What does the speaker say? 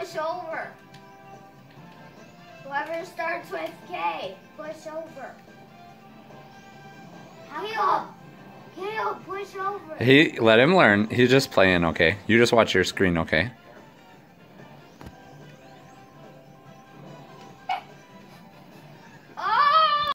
push over. Whoever starts with K, push over. Kale. Kale, push over. He let him learn. He's just playing, okay? You just watch your screen, okay?